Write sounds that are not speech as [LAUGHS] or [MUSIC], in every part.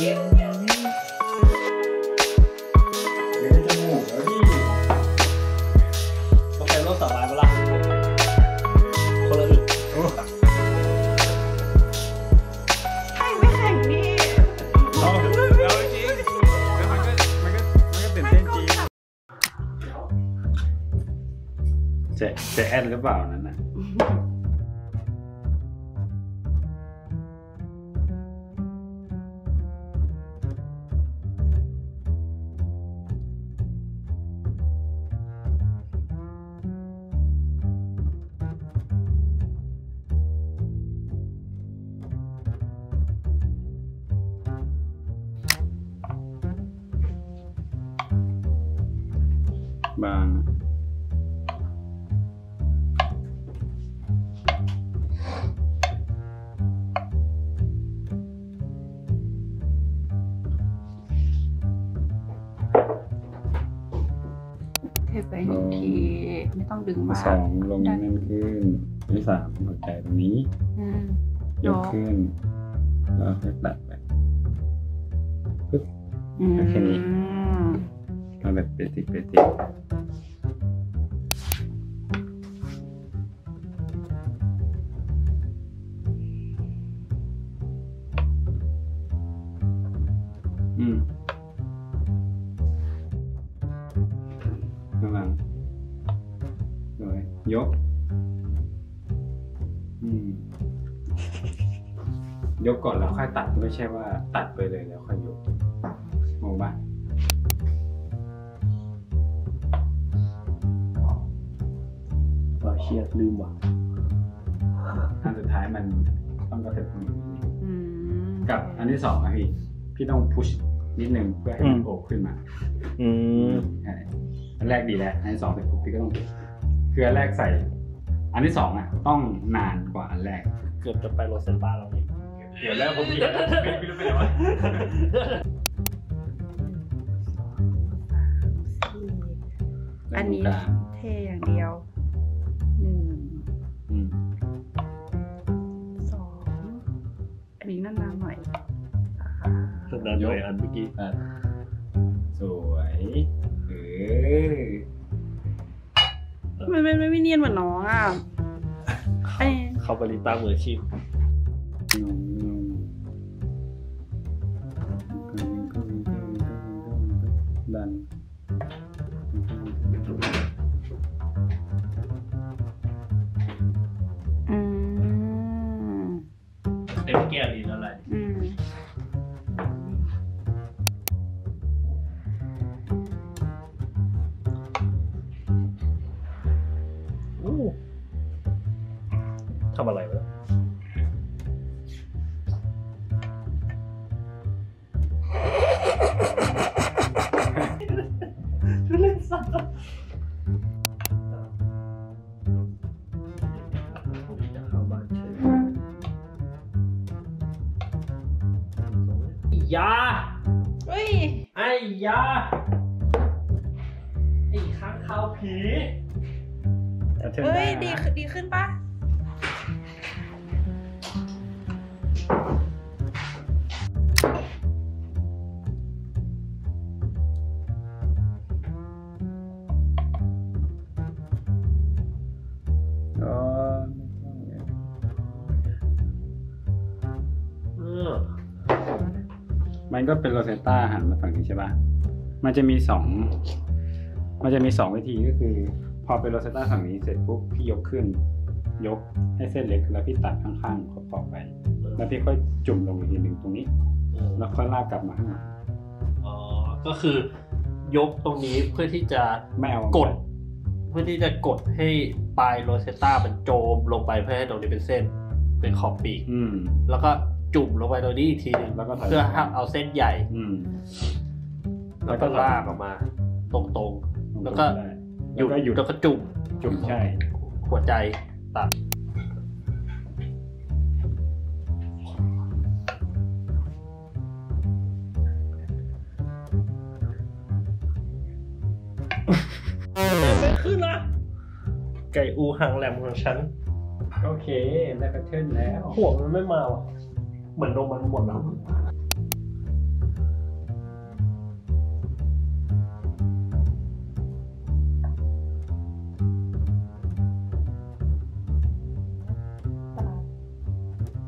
เดี๋ยวจมูกแล้วดิก็ไปลกต่อไปเวลาคนละแข่งนี่เอาเอาจริงแล้วมันก็มันก็มันก็ตื่นเต้นจริงจะจะแอดหรือเปล่านั้นน่ะ บางเทไปหนึ่งทีไม่ต้องดึงมากสองลงนั่นขึ้นที่สามหัวใจตรงนี้อืมยกขึ้นแล้วก็ตัดไปอืมแค่นี้เอาแบบเบสิกเบสิก ยกก่อนแล้วค่อยตัดไม่ใช่ว่าตัดไปเลยแล้วค่อยยกงงปะว่าเชียลืมว่ะอันสุดท้ายมันต้องกระเถิบมือนิดนึงอืมกับอันที่สองอะพี่ พี่ต้องพุชนิดนึงเพื่อให้มันโผล่ขึ้นมา อืมใช่อันแรกดีแล้ว อันที่สองเสร็จปุ๊บพี่ก็ต้องพุชคืออันแรกใส่ อันที่สองอะต้องนานกว่าอันแรก เกือบจะไปโรเซนต้าแล้วนี่ เดี๋ยวแล้วผมพี่พี่รู้ไปไหนวะอันนี้เทอย่างเดียวหนึ่งสองอันนี้นานๆหน่อยสนานั้นเลยอันเมื่อกี้สวยเออไม่ไม่ไม่ไม่เนียนเหมือนน้องอะเขาบริต้ามืออาชีพ ทำอะไรวะยาเฮ้ย ไอ้ยา ไอ้ข้างคาวผี เฮ้ย ดีขึ้นดีขึ้นปะ มันก็เป็นโรเซตต้าหันมาฝั่งนี้ใช่ปะมันจะมีสอง มันจะมีสองวิธีก็คือ พอเป็นโรเซตต้าฝั่งนี้เสร็จปุ๊บพี่ยกขึ้น ยกให้เส้นเล็กแล้วพี่ตัดข้างๆขอบๆไป แล้วพี่ค่อยจุ่มลงอีกทีหนึ่งตรงนี้ แล้วค่อยลากกลับมาข้างหลังอ๋อ ก็คือยกตรงนี้เพื่อที่จะไม่เอากด เพื่อที่จะกดให้ปลายโรเซตต้ามันโจมลงไปเพื่อให้ตรงนี้เป็นเส้น เป็นขอบปีกอืมแล้วก็ จุ่มลงไปตรงนี้อีกทีหนึงแล้วก็ถอยเพื่อให้เอาเส้นใหญ่ อืมแล้วก็ลากออกมา ตรงๆ แล้วก็หแล้ยุวดก็หยุด แล้วก็จุ่มจุ่มใช่ หัวใจตัดไม่ขึ้นนะไก่อูหางแหลมของฉัน โอเค ได้แพทเทิร์นแล้ว หัวมันไม่มาว่ะ เหมือนนมมันหมดแล้ว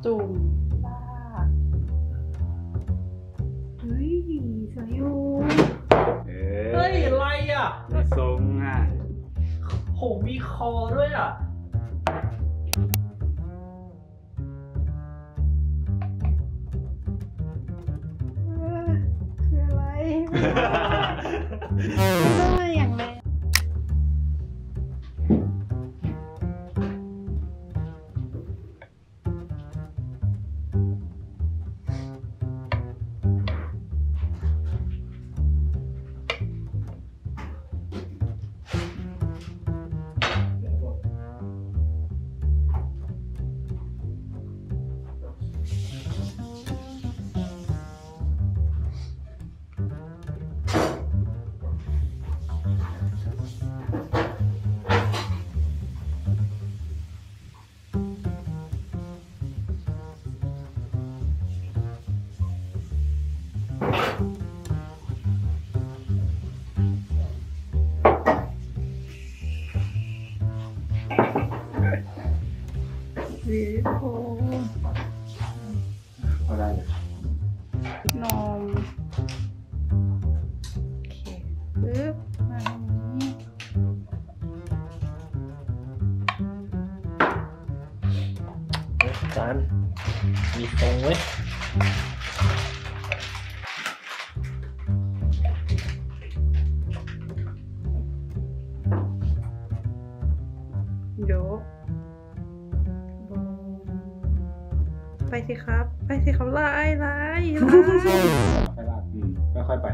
จุ่มลากเฮ้ยสวยอยเฮ้ยอะไรอะมีทรงอะ ผมมีคอด้วยอะ Yeah. [LAUGHS] วิโพก็ได้เลยนมโค่อยๆไป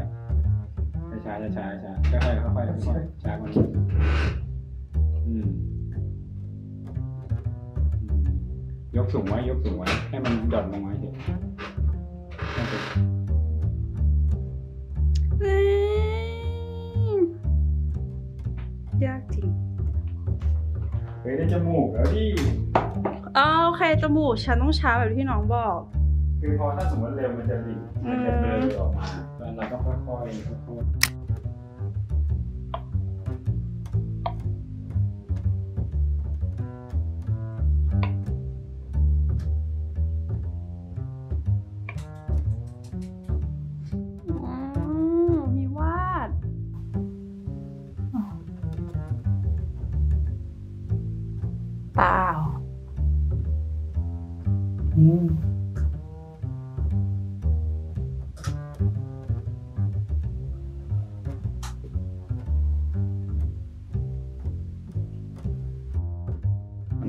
ช้าๆช้าๆช้าๆค่อยๆค่อยๆค่อยๆช้ากว่านี้อืมอืมยกสูงไว้ ยกสูงไว้ ให้มันหย่อนลงไว้เฉยให้เป็นเอ้ยยากจริงเฮ้ยได้จมูกแล้วดิอ๋อโอเคจมูกฉันต้องช้าแบบที่น้องบอก คือพอถ้าสมมติเร็วมันจะหลีกมันจะเดินออกมาแล้วเราก็ค่อยๆค่อยๆ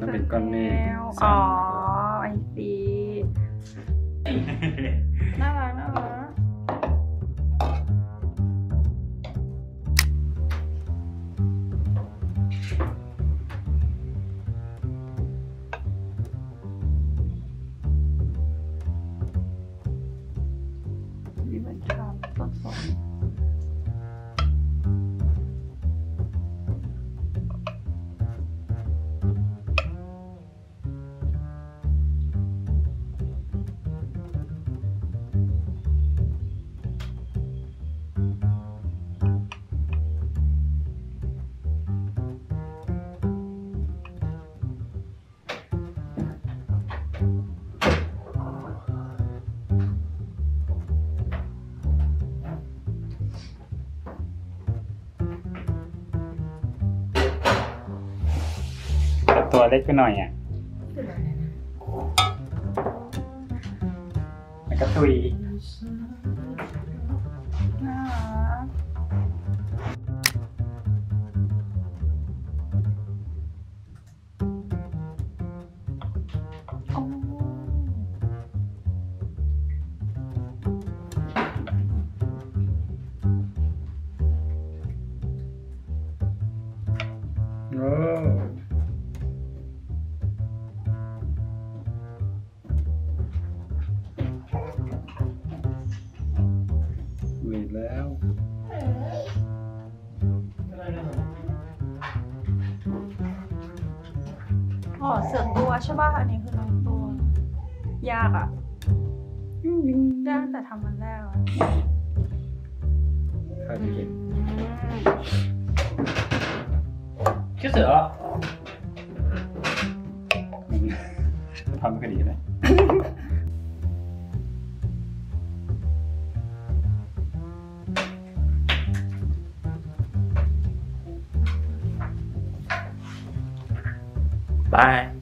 มันต้อ ตัวเล็กไปหน่อยอะแล้วก็ตุย เสือกตัวใช่ป่ะ อันนี้คือน้องตัว ยากอะอืมได้ตั้งแต่ทำมันแรกแล้วข้าจะเก็บชื่อเสือมันทำคดีอะไรบาย